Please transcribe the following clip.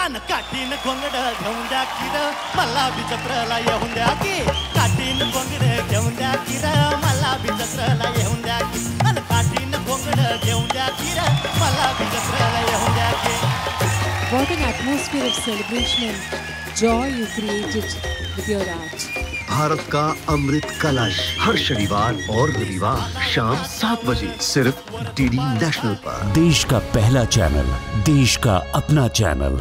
अन काटीन घोंगड घेऊन द्या किर मला बी जत्रला येऊन द्या की. काटीन घोंगड घेऊन द्या किर मला बी जत्रला येऊन द्या की. अन काटीन घोंगड घेऊन द्या किर मला बी जत्रला येऊन द्या की. What an atmosphere of celebration. And joy you created with your art. Bharat का अमृत कलश हर शनिवार और रविवार शाम सात बजे सिर्फ़ डीडी नेशनल पर। देश का पहला चैनल देश का अपना चैनल।